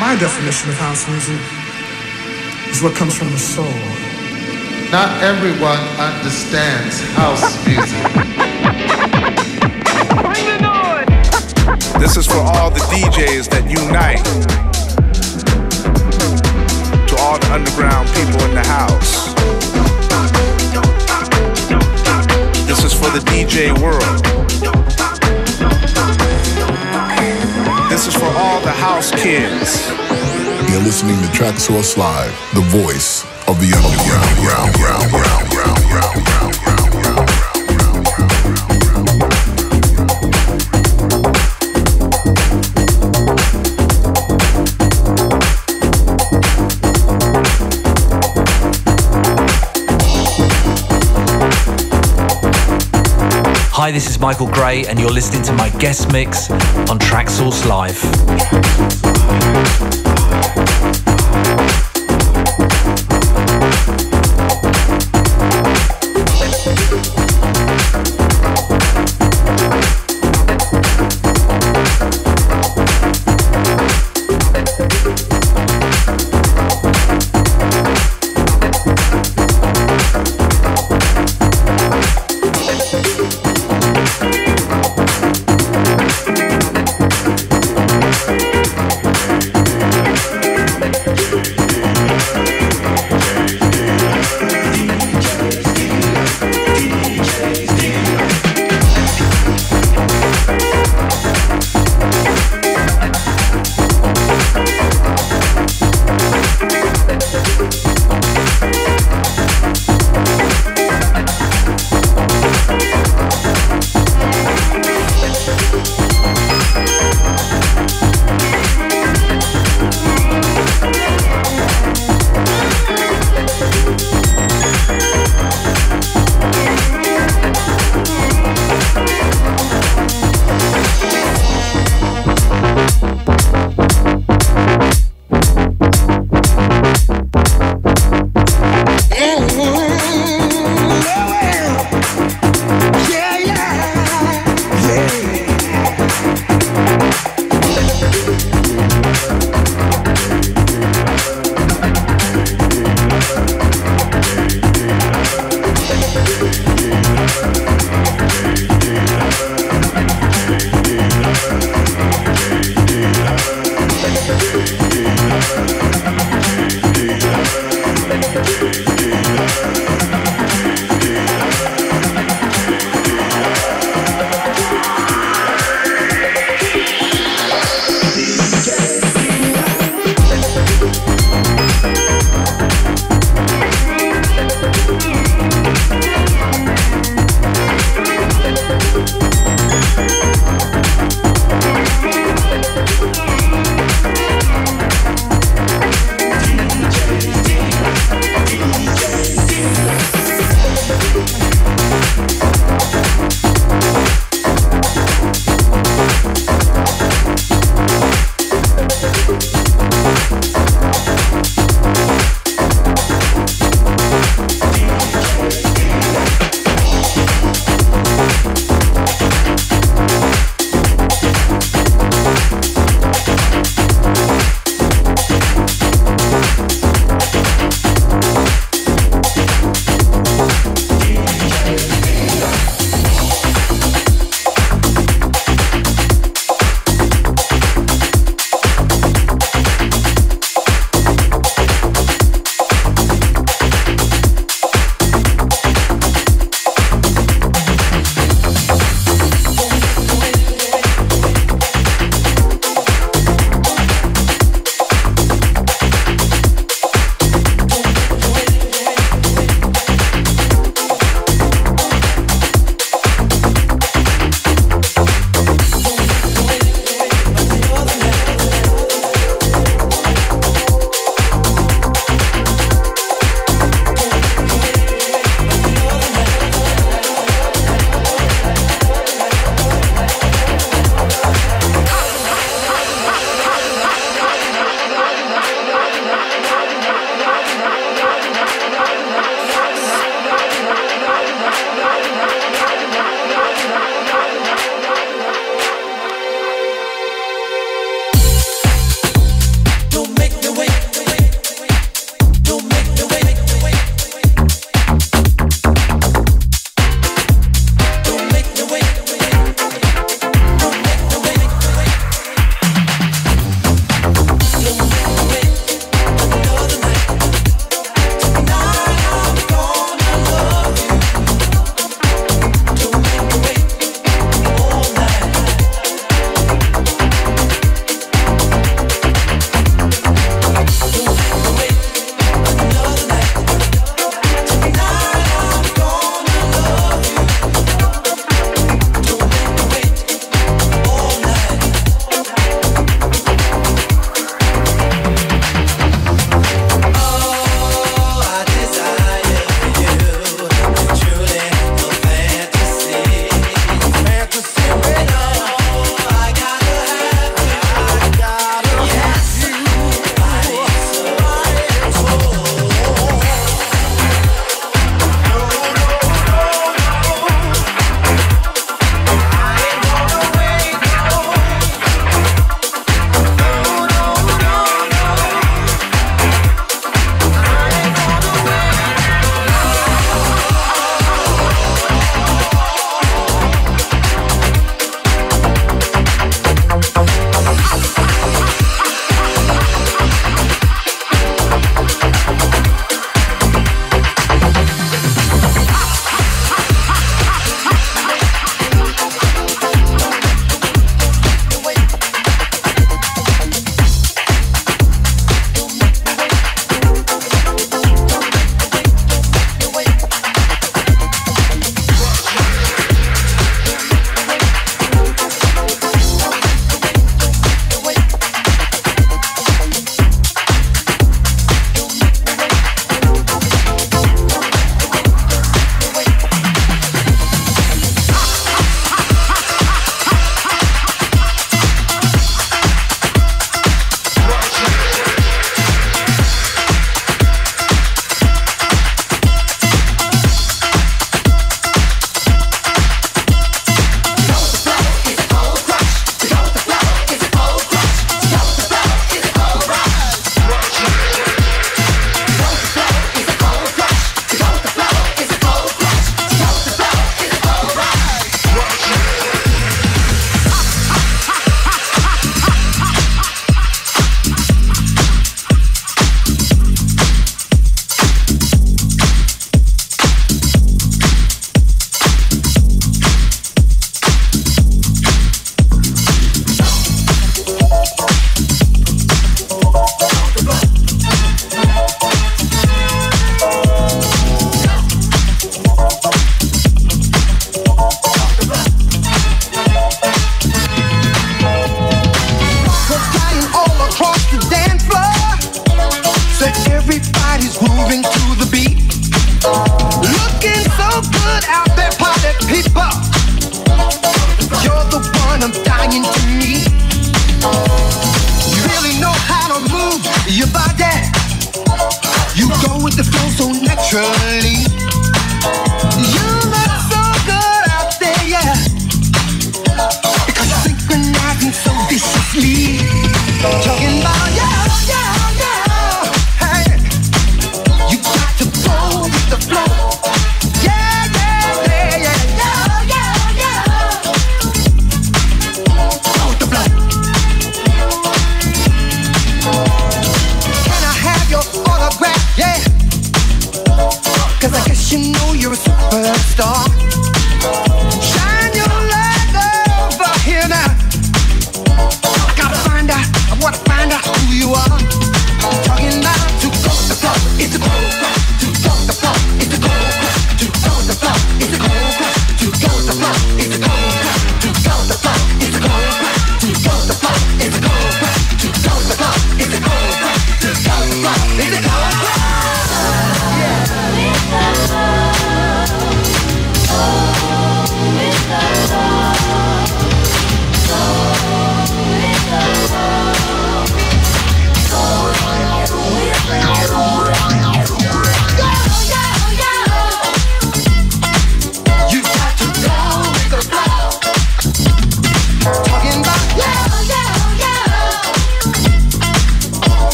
My definition of house music is what comes from the soul. Not everyone understands house music. Bring the noise! This is for all the DJs that unite. To all the underground people in the house. This is for the DJ world. This is for all the house kids. You're listening to Traxsource Live, the voice of the underground. Hi, this is Michael Gray, and you're listening to my guest mix on Traxsource Live.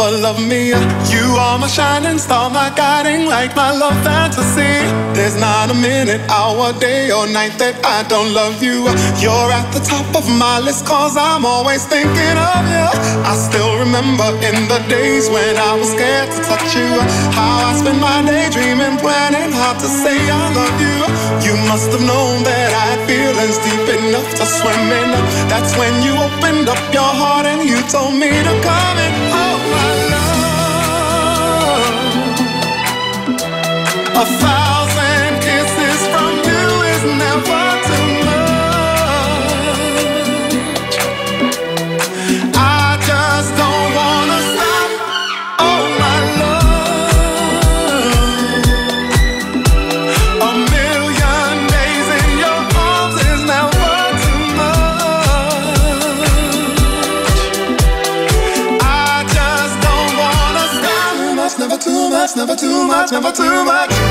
To ever love me. You are my shining star, my guiding light, my love fantasy. Minute, hour, day, or night that I don't love you. You're at the top of my list, cause I'm always thinking of you. I still remember in the days when I was scared to touch you. How I spent my day dreaming, planning how to say I love you. You must have known that I had feelings deep enough to swim in. That's when you opened up your heart and you told me to come in. Oh, my love. A thousand never too much, never too much.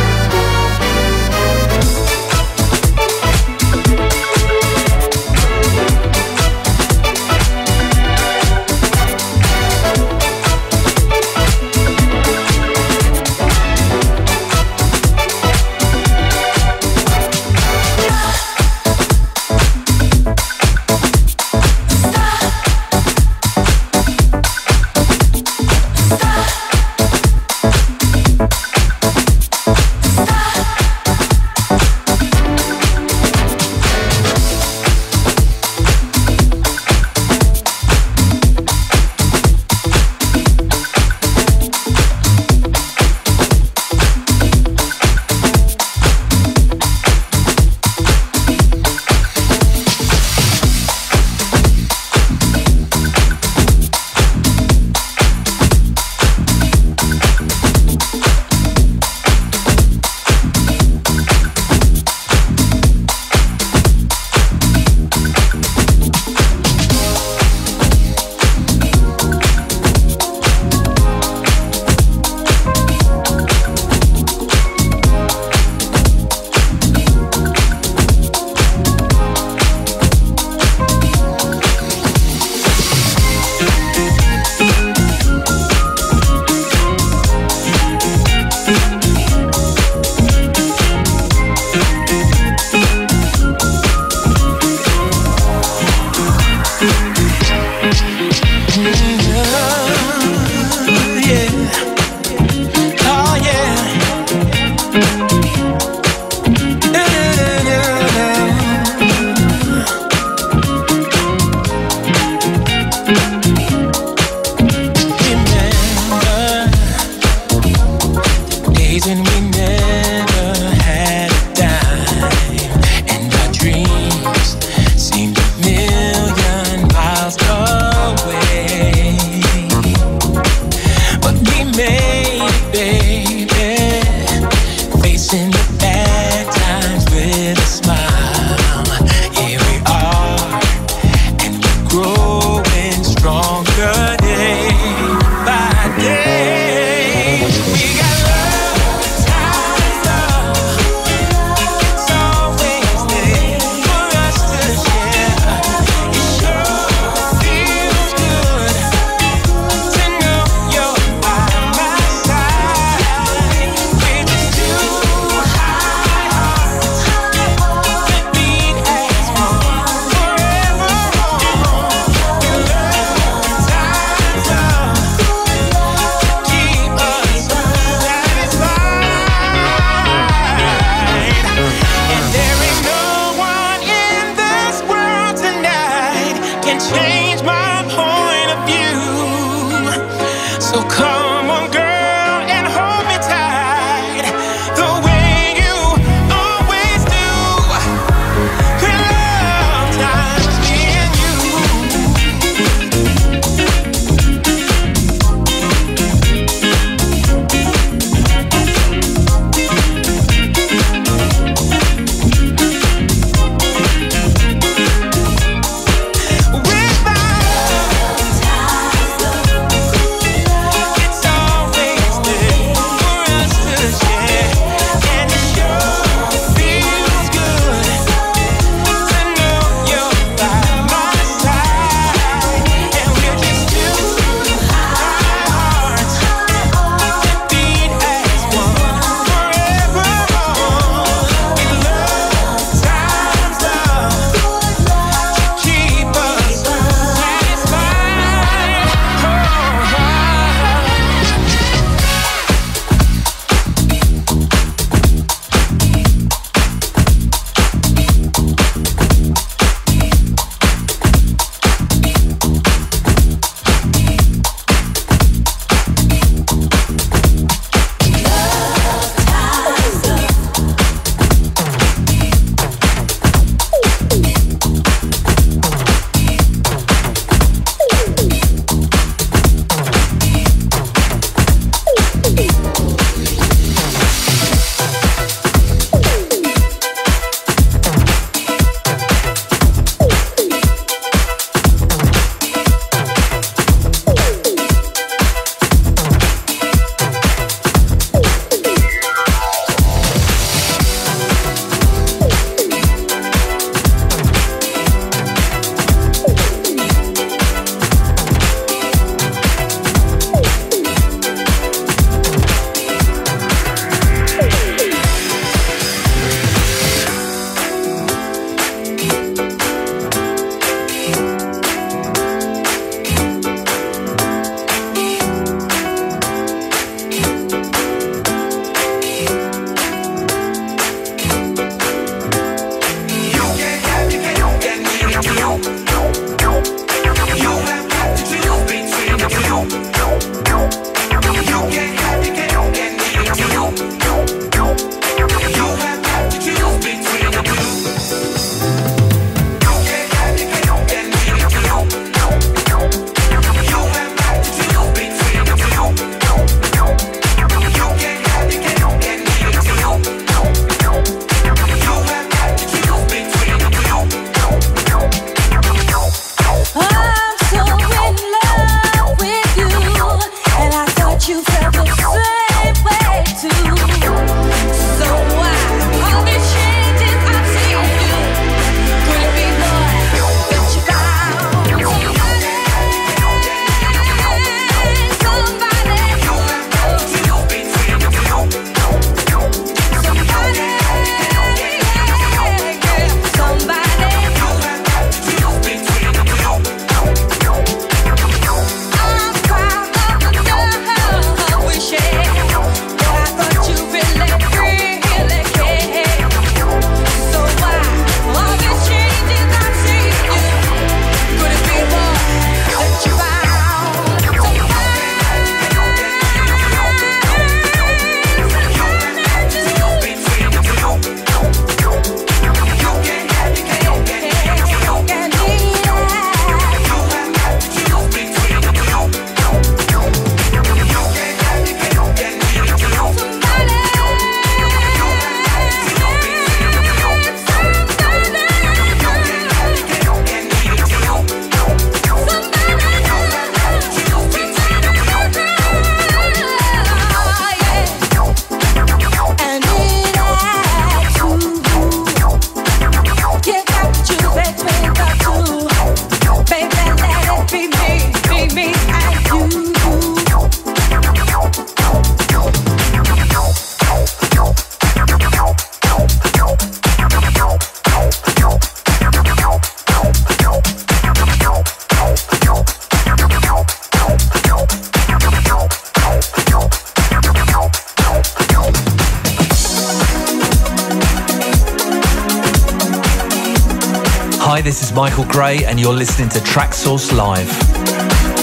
Michael Gray, and you're listening to Traxsource Live.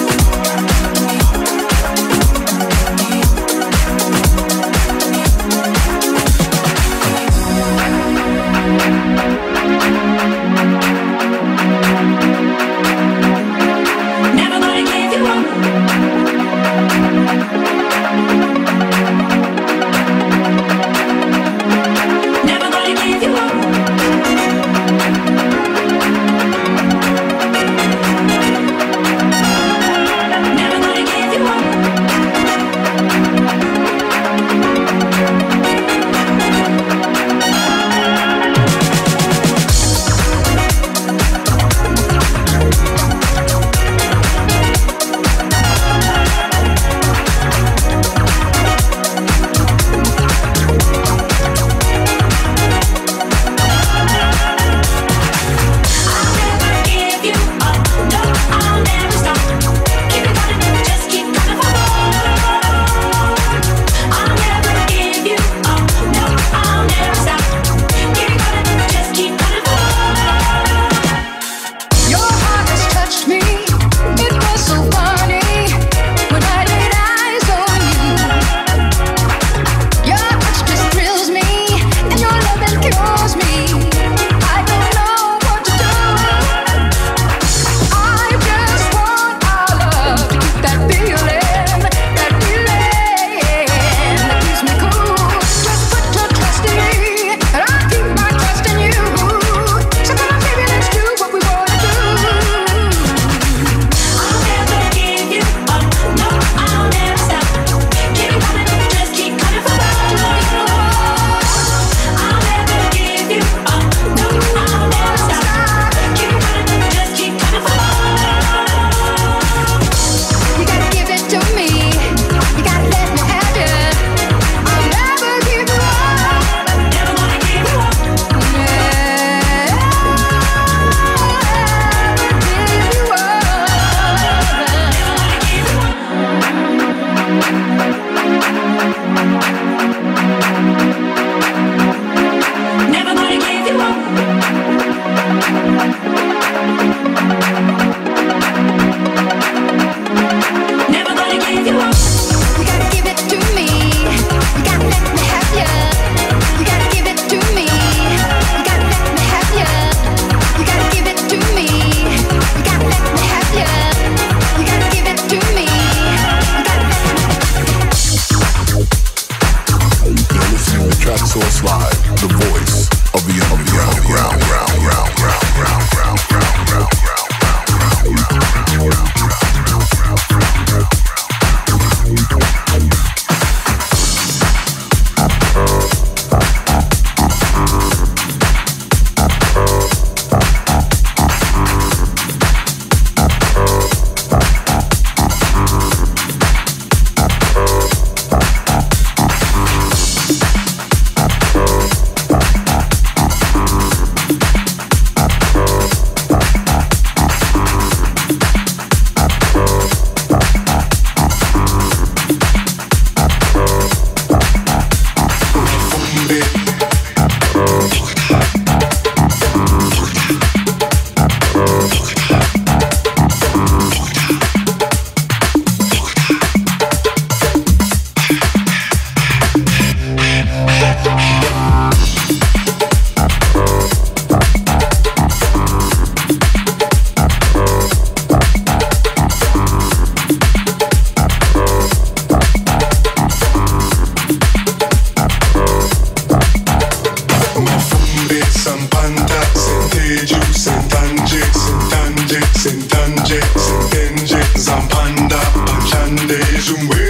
Zumenge, Zampanda, Panchande, Zumwe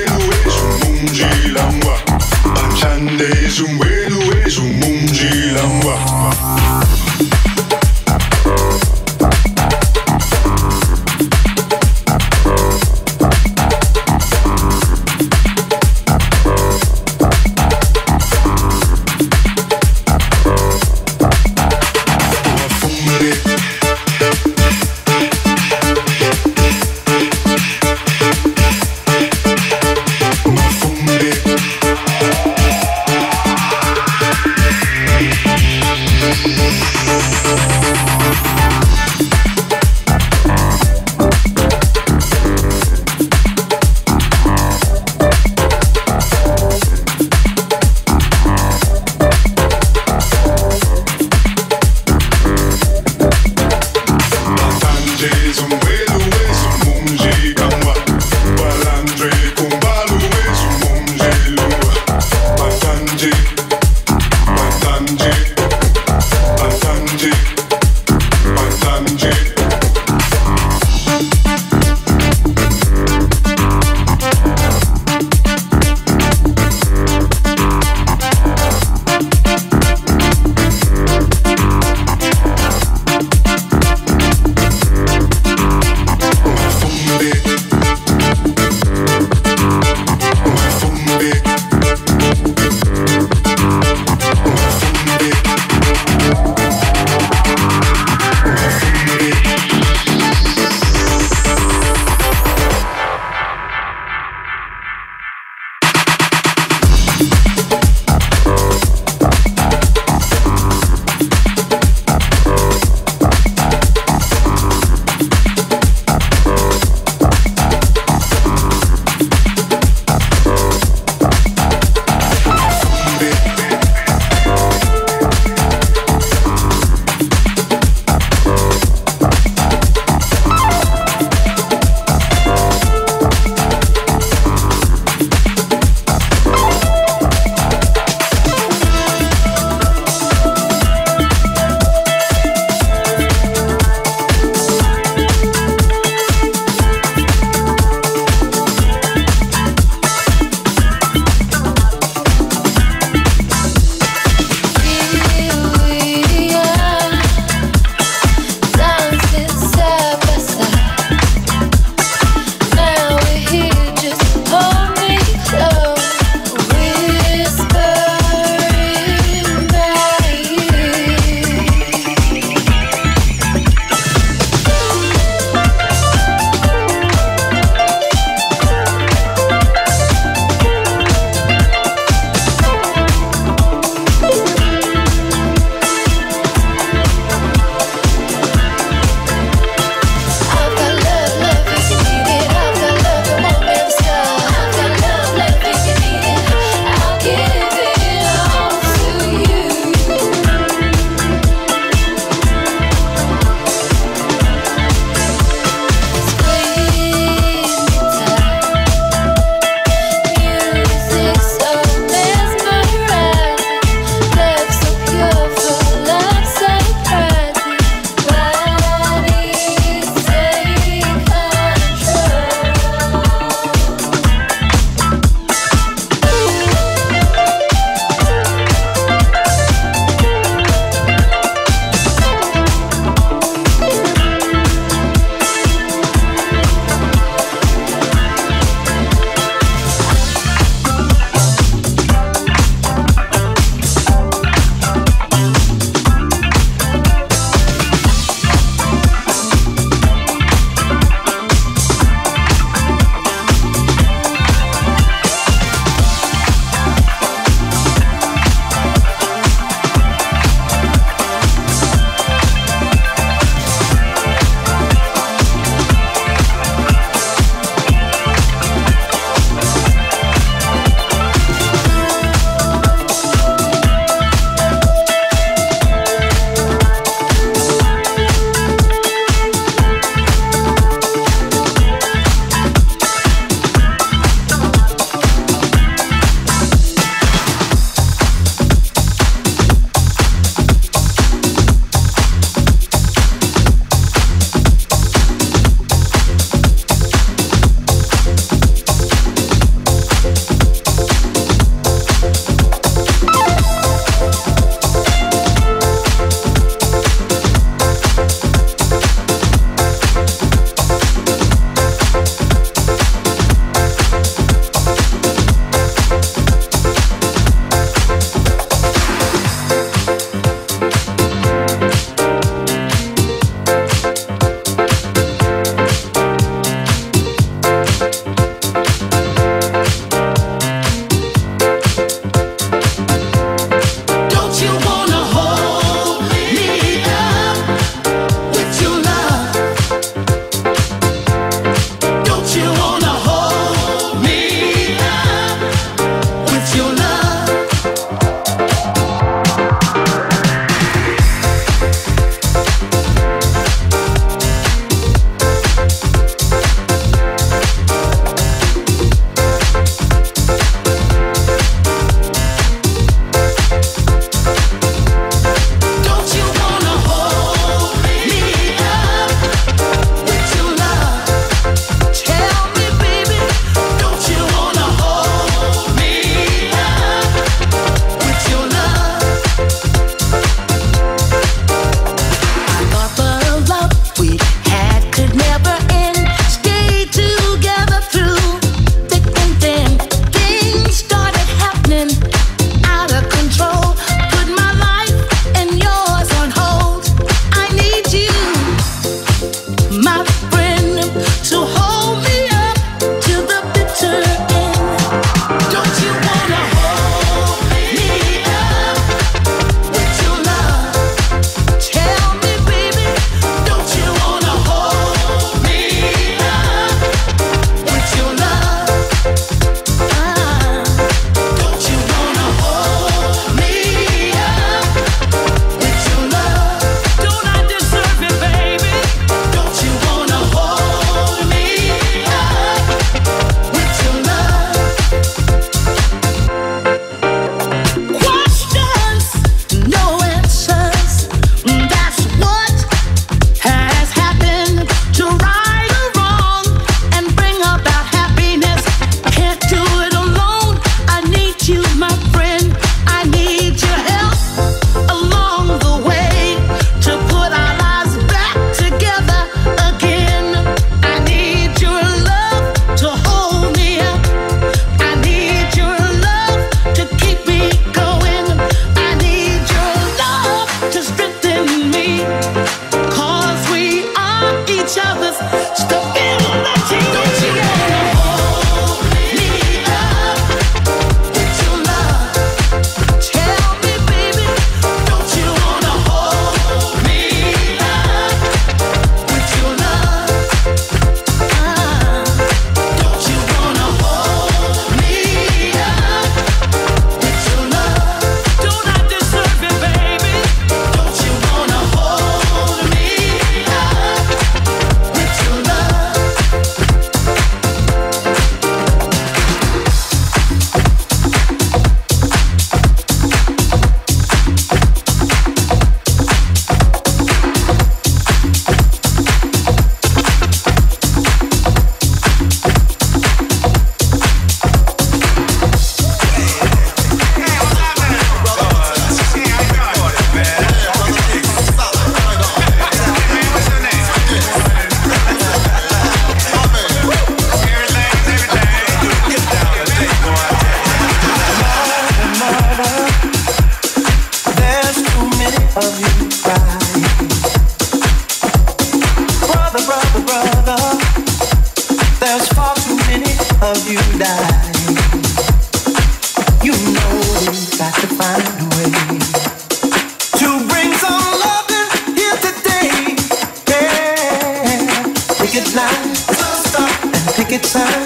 Michael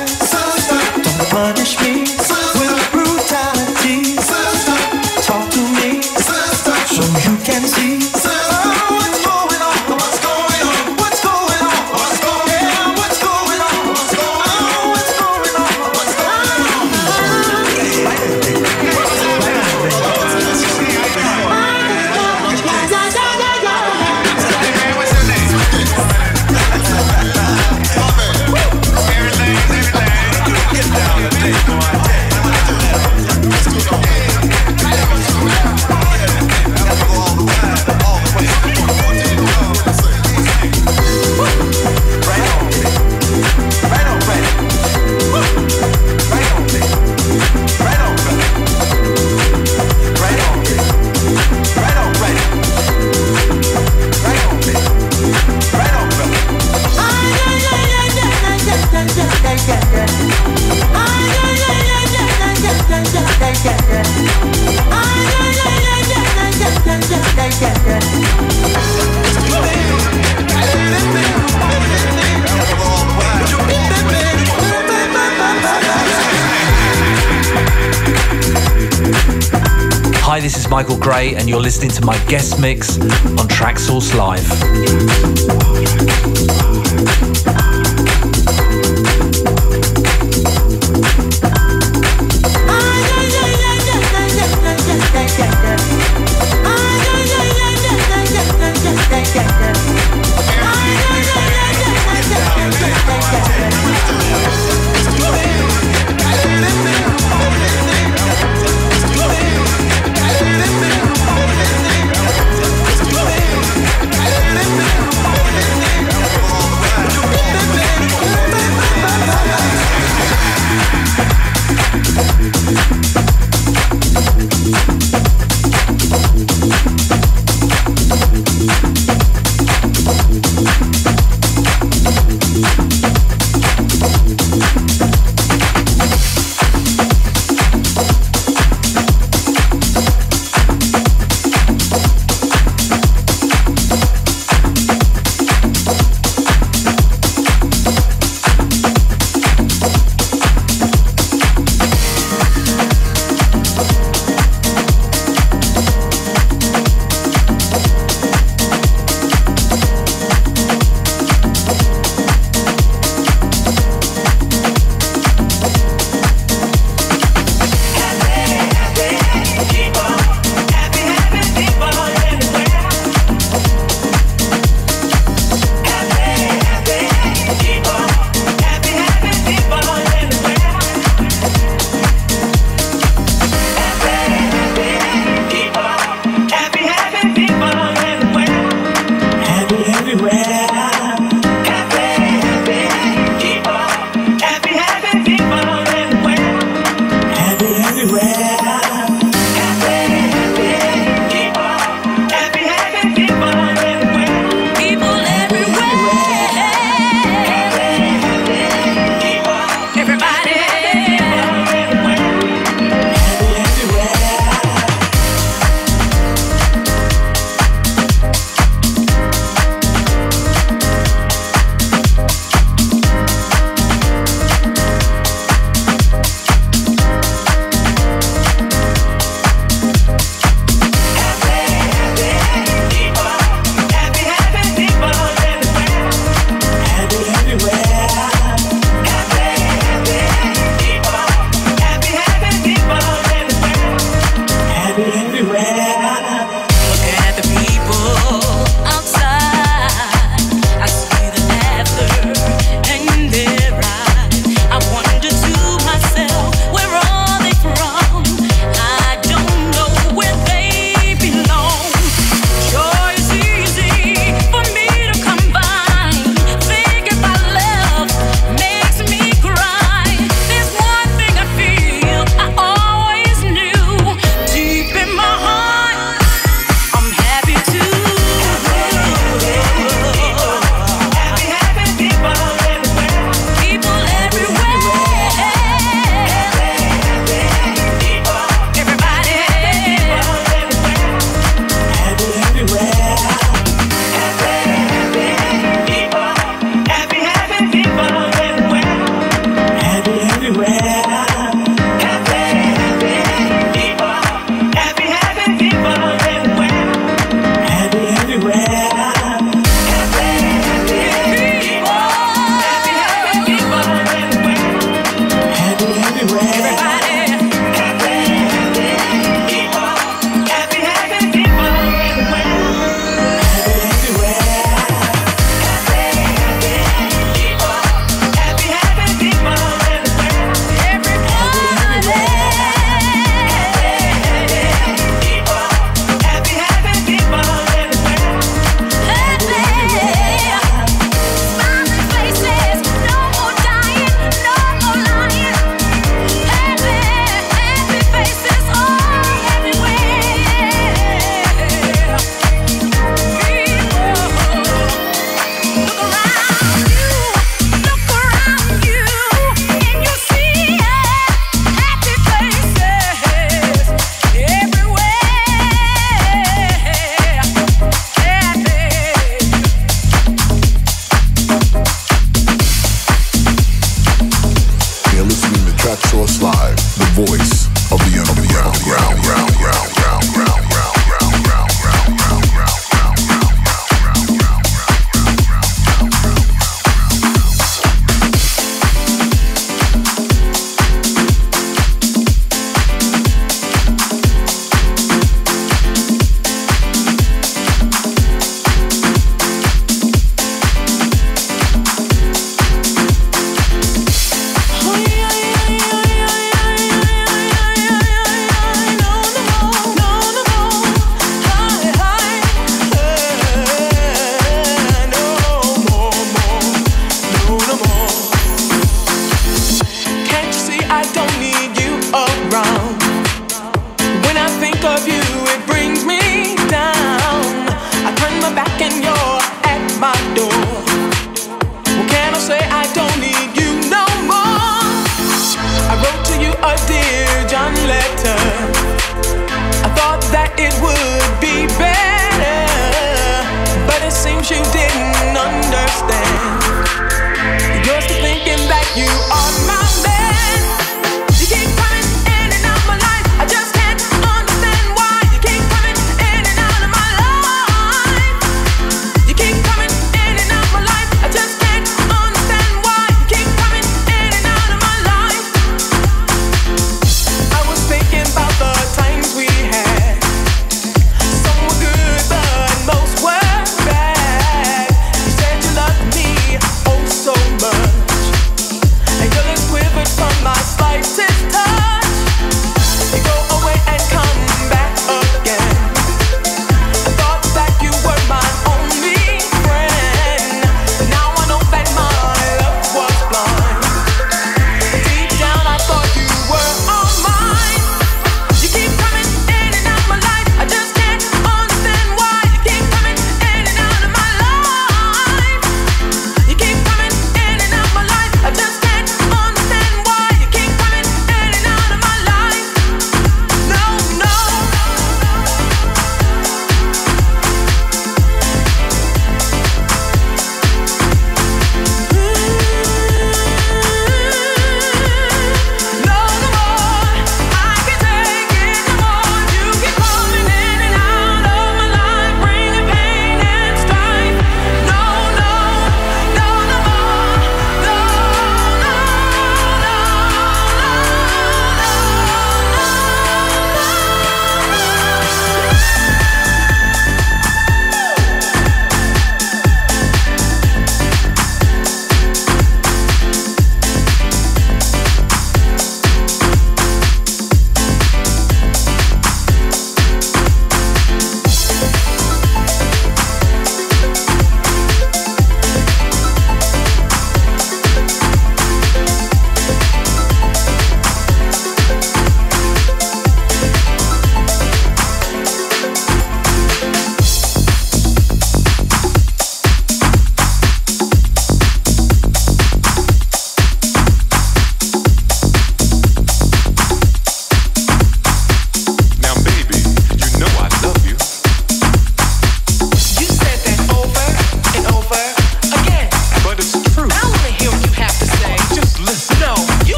you're listening to my guest mix on Traxsource Live.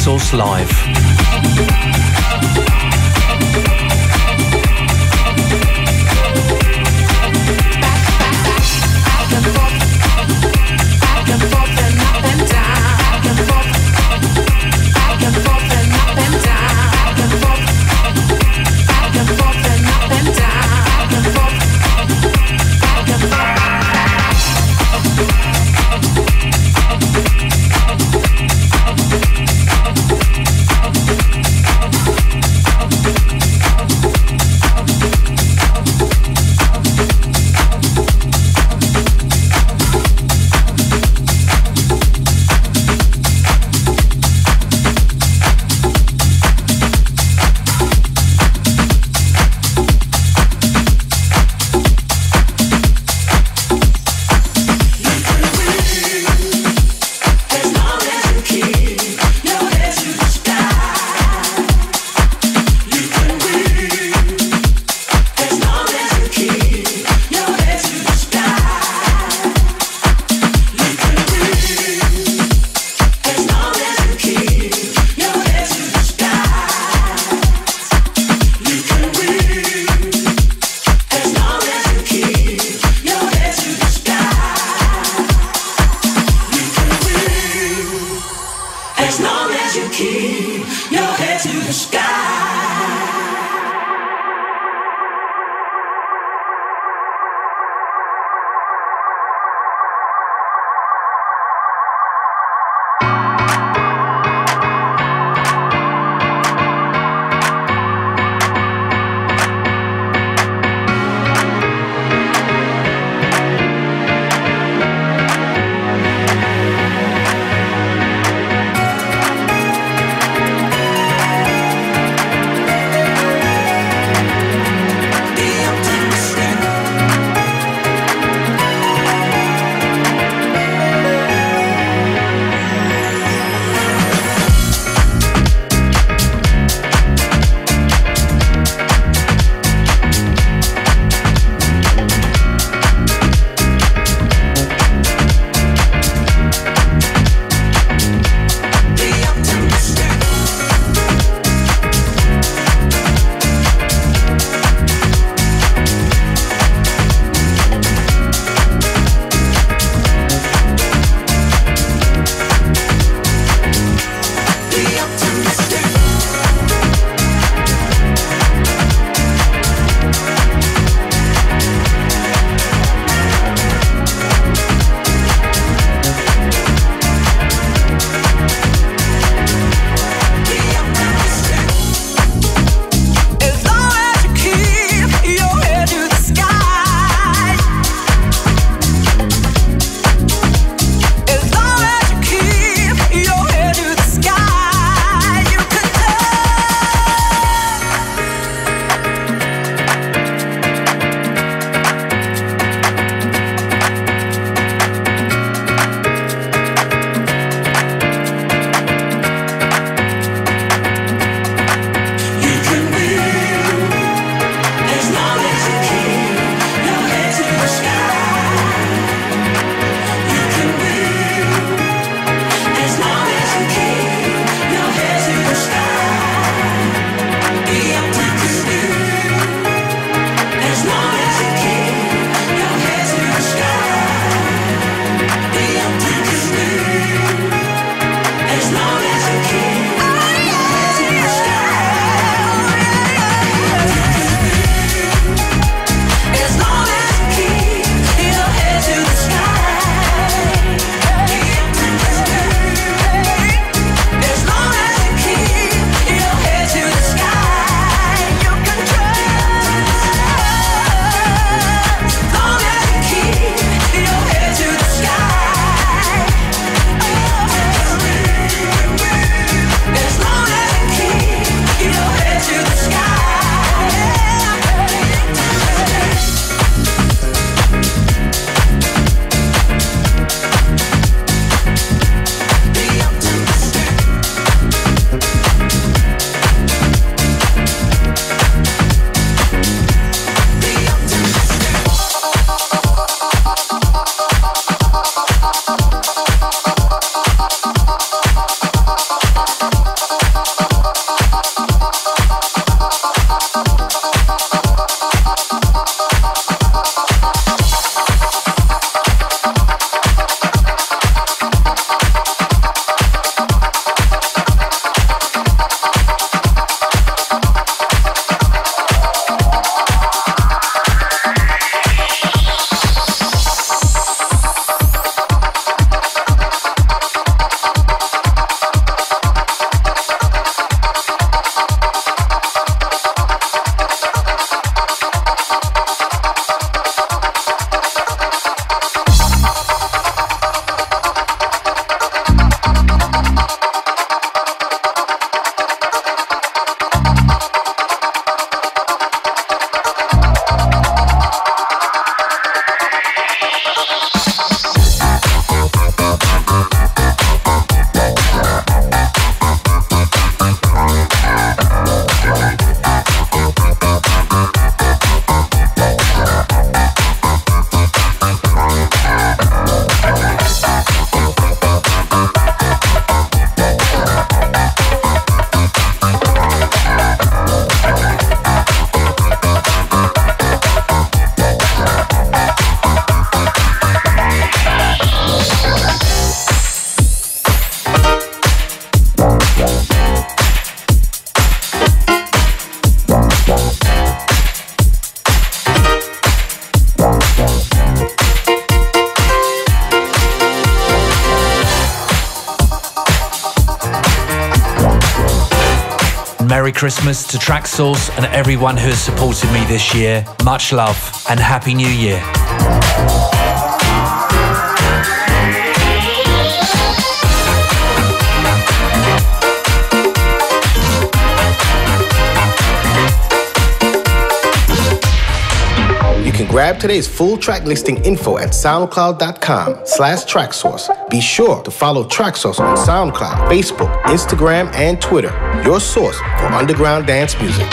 Traxsource Live. To Traxsource and everyone who has supported me this year. Much love and Happy New Year. You can grab today's full track listing info at soundcloud.com slash traxsource. Be sure to follow Traxsource on SoundCloud, Facebook, Instagram, and Twitter, your source for underground dance music.